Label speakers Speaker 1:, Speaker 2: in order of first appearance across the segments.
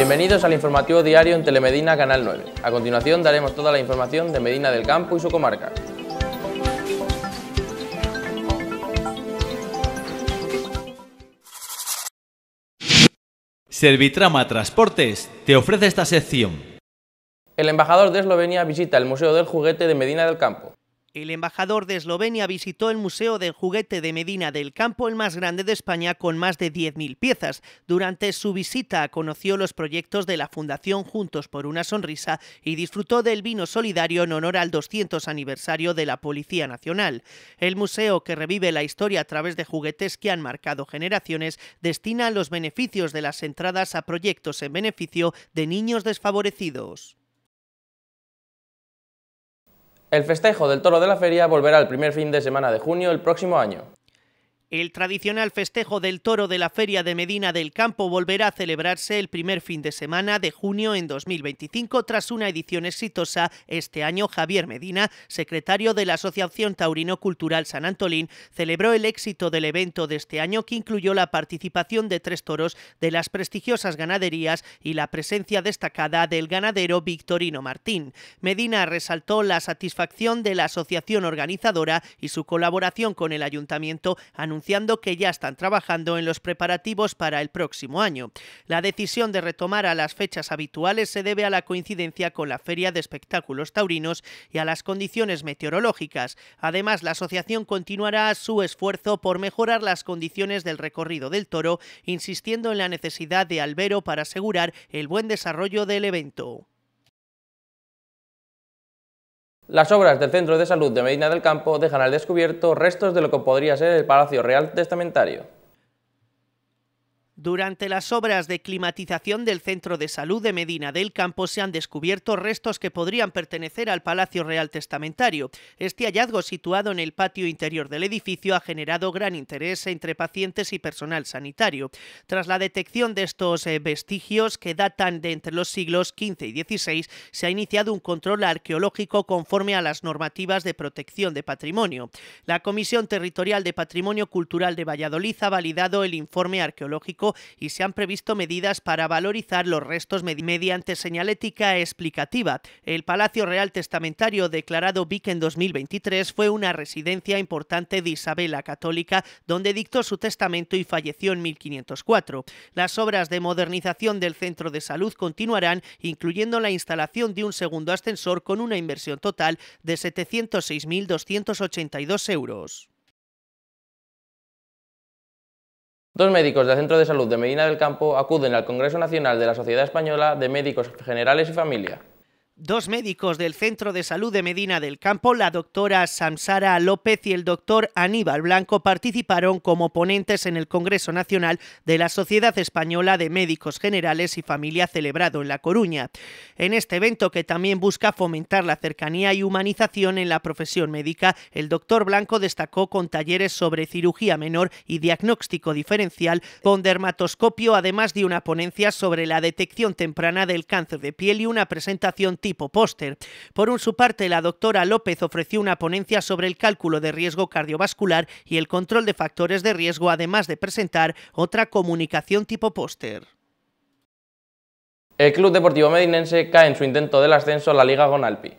Speaker 1: Bienvenidos al informativo diario en Telemedina Canal 9. A continuación daremos toda la información de Medina del Campo y su comarca.
Speaker 2: Servitrama Transportes te ofrece esta sección.
Speaker 1: El embajador de Eslovenia visita el Museo del Juguete de Medina del Campo.
Speaker 3: El embajador de Eslovenia visitó el Museo del Juguete de Medina del Campo, el más grande de España, con más de 10.000 piezas. Durante su visita conoció los proyectos de la Fundación Juntos por una Sonrisa y disfrutó del vino solidario en honor al 200 aniversario de la Policía Nacional. El museo, que revive la historia a través de juguetes que han marcado generaciones, destina los beneficios de las entradas a proyectos en beneficio de niños desfavorecidos.
Speaker 1: El festejo del toro de la feria volverá el primer fin de semana de junio del próximo año.
Speaker 3: El tradicional festejo del toro de la Feria de Medina del Campo volverá a celebrarse el primer fin de semana de junio en 2025 tras una edición exitosa este año. Javier Medina, secretario de la Asociación Taurino Cultural San Antolín, celebró el éxito del evento de este año que incluyó la participación de tres toros de las prestigiosas ganaderías y la presencia destacada del ganadero Victorino Martín. Medina resaltó la satisfacción de la asociación organizadora y su colaboración con el ayuntamiento anunciando anunciando que ya están trabajando en los preparativos para el próximo año. La decisión de retomar a las fechas habituales se debe a la coincidencia con la Feria de Espectáculos Taurinos y a las condiciones meteorológicas. Además, la asociación continuará su esfuerzo por mejorar las condiciones del recorrido del toro, insistiendo en la necesidad de albero para asegurar el buen desarrollo del evento.
Speaker 1: Las obras del Centro de Salud de Medina del Campo dejan al descubierto restos de lo que podría ser el Palacio Real Testamentario.
Speaker 3: Durante las obras de climatización del Centro de Salud de Medina del Campo se han descubierto restos que podrían pertenecer al Palacio Real Testamentario. Este hallazgo situado en el patio interior del edificio ha generado gran interés entre pacientes y personal sanitario. Tras la detección de estos eh, vestigios que datan de entre los siglos XV y XVI, se ha iniciado un control arqueológico conforme a las normativas de protección de patrimonio. La Comisión Territorial de Patrimonio Cultural de Valladolid ha validado el informe arqueológico y se han previsto medidas para valorizar los restos mediante señalética explicativa. El Palacio Real Testamentario declarado Vic en 2023 fue una residencia importante de Isabel la Católica donde dictó su testamento y falleció en 1504. Las obras de modernización del centro de salud continuarán, incluyendo la instalación de un segundo ascensor con una inversión total de 706.282 euros.
Speaker 1: Dos médicos del Centro de Salud de Medina del Campo acuden al Congreso Nacional de la Sociedad Española de Médicos Generales y Familia.
Speaker 3: Dos médicos del Centro de Salud de Medina del Campo, la doctora Samsara López y el doctor Aníbal Blanco, participaron como ponentes en el Congreso Nacional de la Sociedad Española de Médicos Generales y Familia celebrado en La Coruña. En este evento, que también busca fomentar la cercanía y humanización en la profesión médica, el doctor Blanco destacó con talleres sobre cirugía menor y diagnóstico diferencial con dermatoscopio, además de una ponencia sobre la detección temprana del cáncer de piel y una presentación tipo póster. Por su parte, la doctora López ofreció una ponencia sobre el cálculo de riesgo cardiovascular y el control de factores de riesgo, además de presentar otra comunicación tipo póster.
Speaker 1: El Club Deportivo Medinense cae en su intento del ascenso a la Liga Gonalpi.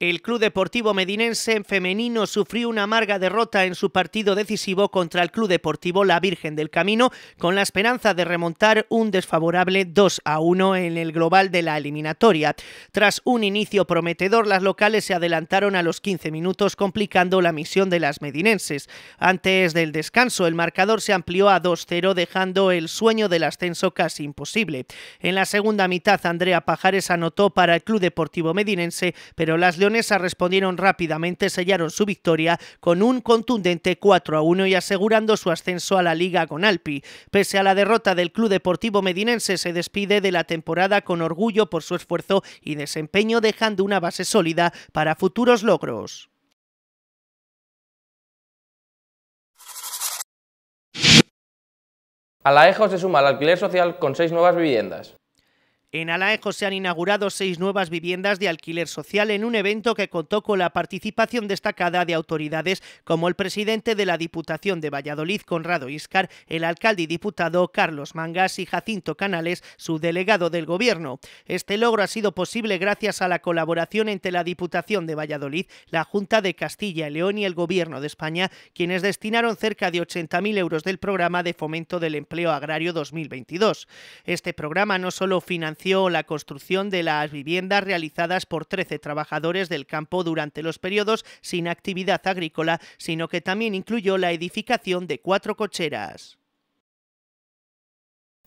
Speaker 3: El Club Deportivo Medinense femenino sufrió una amarga derrota en su partido decisivo contra el Club Deportivo La Virgen del Camino, con la esperanza de remontar un desfavorable 2 a 1 en el global de la eliminatoria. Tras un inicio prometedor, las locales se adelantaron a los 15 minutos, complicando la misión de las medinenses. Antes del descanso, el marcador se amplió a 2-0, dejando el sueño del ascenso casi imposible. En la segunda mitad, Andrea Pajares anotó para el Club Deportivo Medinense, pero las respondieron rápidamente, sellaron su victoria con un contundente 4 a 1 y asegurando su ascenso a la Liga con Alpi. Pese a la derrota del Club Deportivo Medinense, se despide de la temporada con orgullo por su esfuerzo y desempeño, dejando una base sólida para futuros logros.
Speaker 1: A la EJO se suma al alquiler social con seis nuevas viviendas.
Speaker 3: En Alaejo se han inaugurado seis nuevas viviendas de alquiler social en un evento que contó con la participación destacada de autoridades como el presidente de la Diputación de Valladolid, Conrado Iscar, el alcalde y diputado Carlos Mangas y Jacinto Canales, su delegado del Gobierno. Este logro ha sido posible gracias a la colaboración entre la Diputación de Valladolid, la Junta de Castilla y León y el Gobierno de España, quienes destinaron cerca de 80.000 euros del programa de fomento del empleo agrario 2022. Este programa no solo la construcción de las viviendas realizadas por 13 trabajadores del campo durante los periodos sin actividad agrícola, sino que también incluyó la edificación de cuatro cocheras.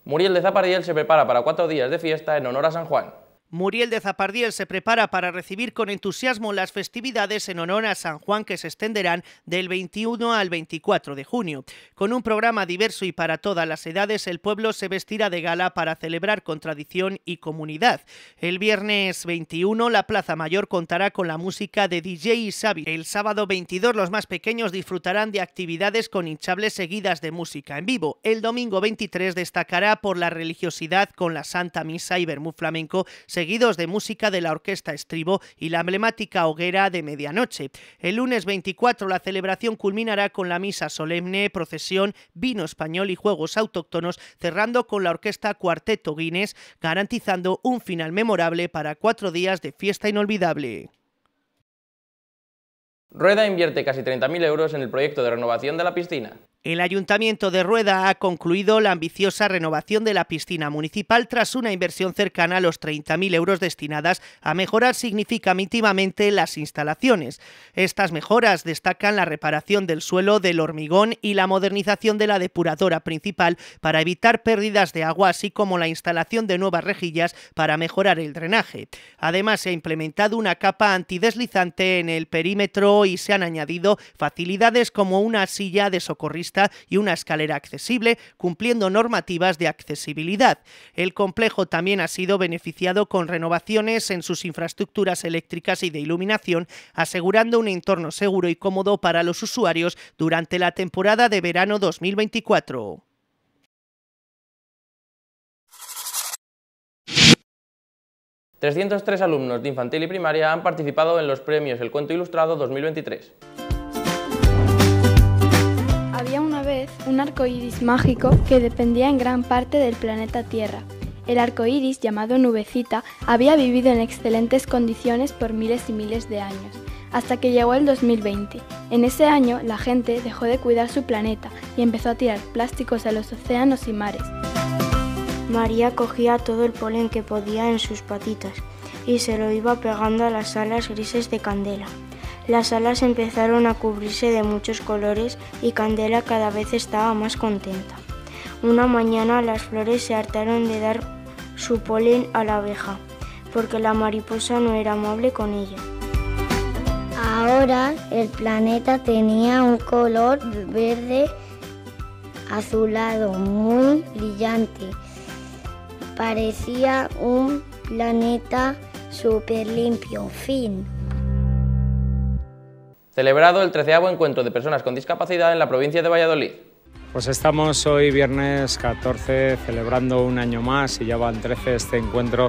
Speaker 1: Muriel de Zapardiel se prepara para cuatro días de fiesta en honor a San Juan.
Speaker 3: Muriel de Zapardiel se prepara para recibir con entusiasmo las festividades en honor a San Juan que se extenderán del 21 al 24 de junio. Con un programa diverso y para todas las edades, el pueblo se vestirá de gala para celebrar con tradición y comunidad. El viernes 21 la Plaza Mayor contará con la música de DJ Isabi. El sábado 22 los más pequeños disfrutarán de actividades con hinchables seguidas de música en vivo. El domingo 23 destacará por la religiosidad con la Santa Misa y Bermú Flamenco seguidos de música de la Orquesta Estribo y la emblemática hoguera de medianoche. El lunes 24 la celebración culminará con la misa solemne, procesión, vino español y juegos autóctonos, cerrando con la Orquesta Cuarteto Guinness, garantizando un final memorable para cuatro días de fiesta inolvidable.
Speaker 1: Rueda invierte casi 30.000 euros en el proyecto de renovación de la piscina.
Speaker 3: El Ayuntamiento de Rueda ha concluido la ambiciosa renovación de la piscina municipal tras una inversión cercana a los 30.000 euros destinadas a mejorar significativamente las instalaciones. Estas mejoras destacan la reparación del suelo del hormigón y la modernización de la depuradora principal para evitar pérdidas de agua, así como la instalación de nuevas rejillas para mejorar el drenaje. Además, se ha implementado una capa antideslizante en el perímetro y se han añadido facilidades como una silla de socorrista y una escalera accesible, cumpliendo normativas de accesibilidad. El complejo también ha sido beneficiado con renovaciones en sus infraestructuras eléctricas y de iluminación, asegurando un entorno seguro y cómodo para los usuarios durante la temporada de verano 2024.
Speaker 1: ...303 alumnos de infantil y primaria han participado en los premios El Cuento Ilustrado 2023.
Speaker 4: Un arco iris mágico que dependía en gran parte del planeta Tierra. El arco iris, llamado Nubecita, había vivido en excelentes condiciones por miles y miles de años, hasta que llegó el 2020. En ese año, la gente dejó de cuidar su planeta y empezó a tirar plásticos a los océanos y mares.
Speaker 5: María cogía todo el polen que podía en sus patitas y se lo iba pegando a las alas grises de Candela. Las alas empezaron a cubrirse de muchos colores y Candela cada vez estaba más contenta. Una mañana las flores se hartaron de dar su polen a la abeja, porque la mariposa no era amable con ella.
Speaker 6: Ahora el planeta tenía un color verde azulado muy brillante. Parecía un planeta súper limpio. Fin.
Speaker 1: Celebrado el treceavo encuentro de personas con discapacidad en la provincia de Valladolid.
Speaker 7: Pues estamos hoy viernes 14 celebrando un año más y ya van 13 este encuentro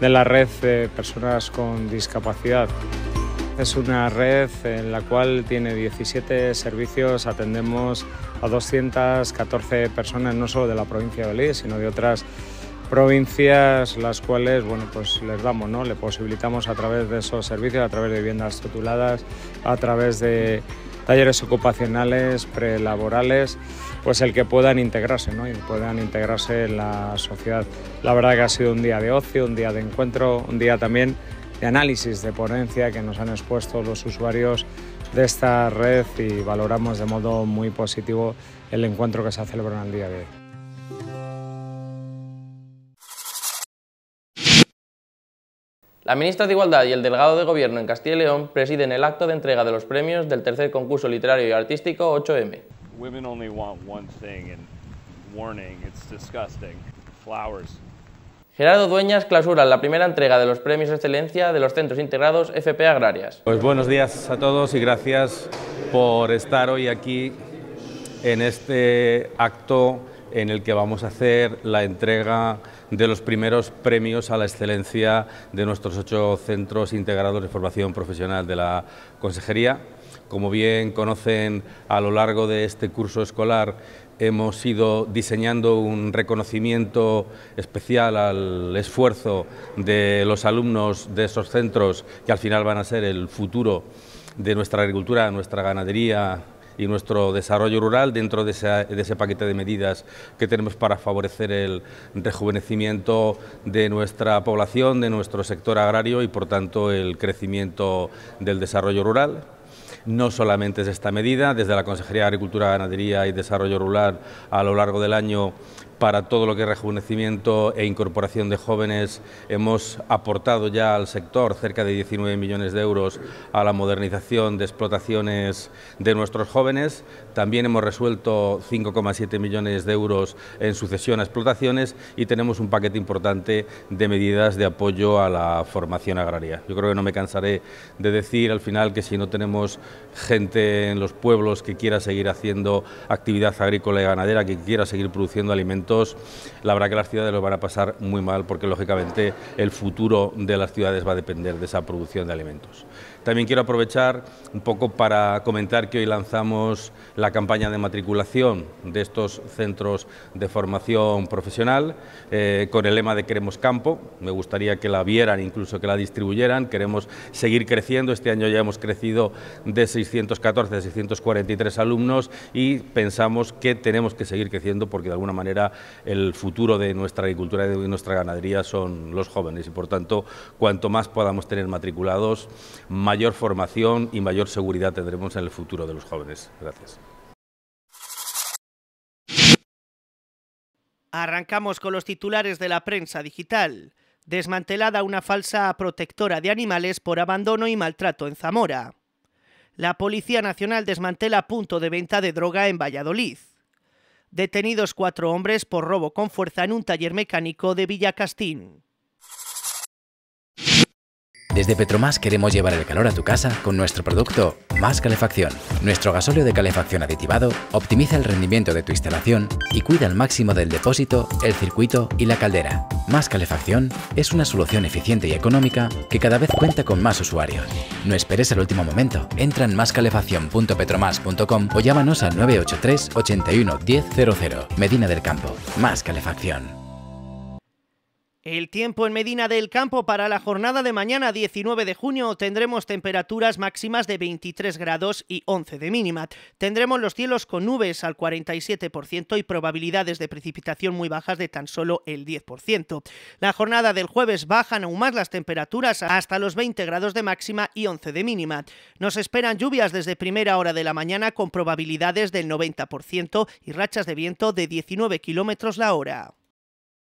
Speaker 7: de la red de personas con discapacidad. Es una red en la cual tiene 17 servicios, atendemos a 214 personas no solo de la provincia de Valladolid, sino de otras provincias las cuales bueno, pues les damos, ¿no? le posibilitamos a través de esos servicios, a través de viviendas tituladas, a través de talleres ocupacionales, prelaborales, pues el que puedan integrarse ¿no? y puedan integrarse en la sociedad. La verdad que ha sido un día de ocio, un día de encuentro, un día también de análisis, de ponencia que nos han expuesto los usuarios de esta red y valoramos de modo muy positivo el encuentro que se ha celebrado en el día de hoy.
Speaker 1: La ministra de Igualdad y el delegado de Gobierno en Castilla y León presiden el acto de entrega de los premios del tercer concurso literario y artístico 8M. Gerardo Dueñas clausura la primera entrega de los premios de excelencia de los centros integrados FP Agrarias.
Speaker 8: Pues buenos días a todos y gracias por estar hoy aquí en este acto en el que vamos a hacer la entrega de los primeros premios a la excelencia de nuestros ocho centros integrados de formación profesional de la Consejería. Como bien conocen, a lo largo de este curso escolar hemos ido diseñando un reconocimiento especial al esfuerzo de los alumnos de esos centros que al final van a ser el futuro de nuestra agricultura, nuestra ganadería y nuestro desarrollo rural dentro de ese, paquete de medidas que tenemos para favorecer el rejuvenecimiento de nuestra población, de nuestro sector agrario y por tanto el crecimiento del desarrollo rural. No solamente es esta medida, desde la Consejería de Agricultura, Ganadería y Desarrollo Rural a lo largo del año para todo lo que es rejuvenecimiento e incorporación de jóvenes. Hemos aportado ya al sector cerca de 19 millones de euros a la modernización de explotaciones de nuestros jóvenes. También hemos resuelto 5,7 millones de euros en sucesión a explotaciones y tenemos un paquete importante de medidas de apoyo a la formación agraria. Yo creo que no me cansaré de decir al final que si no tenemos gente en los pueblos que quiera seguir haciendo actividad agrícola y ganadera, que quiera seguir produciendo alimentos, la verdad que las ciudades lo van a pasar muy mal porque lógicamente el futuro de las ciudades va a depender de esa producción de alimentos. También quiero aprovechar un poco para comentar que hoy lanzamos la campaña de matriculación de estos centros de formación profesional eh, con el lema de Queremos Campo. Me gustaría que la vieran, incluso que la distribuyeran. Queremos seguir creciendo. Este año ya hemos crecido de 614 a 643 alumnos y pensamos que tenemos que seguir creciendo porque de alguna manera el futuro de nuestra agricultura y de nuestra ganadería son los jóvenes y por tanto cuanto más podamos tener matriculados, mayor formación y mayor seguridad tendremos en el futuro de los jóvenes. Gracias.
Speaker 3: Arrancamos con los titulares de la prensa digital. Desmantelada una falsa protectora de animales por abandono y maltrato en Zamora. La Policía Nacional desmantela punto de venta de droga en Valladolid. Detenidos cuatro hombres por robo con fuerza en un taller mecánico de Villacastín.
Speaker 9: Desde Petromás queremos llevar el calor a tu casa con nuestro producto Más Calefacción. Nuestro gasóleo de calefacción aditivado optimiza el rendimiento de tu instalación y cuida al máximo del depósito, el circuito y la caldera. Más Calefacción es una solución eficiente y económica que cada vez cuenta con más usuarios. No esperes el último momento. Entra en máscalefacción.petromas.com o llámanos al 983 81 1000. Medina del Campo. Más Calefacción.
Speaker 3: El tiempo en Medina del Campo para la jornada de mañana 19 de junio tendremos temperaturas máximas de 23 grados y 11 de mínima. Tendremos los cielos con nubes al 47% y probabilidades de precipitación muy bajas de tan solo el 10%. La jornada del jueves bajan aún más las temperaturas hasta los 20 grados de máxima y 11 de mínima. Nos esperan lluvias desde primera hora de la mañana con probabilidades del 90% y rachas de viento de 19 kilómetros la hora.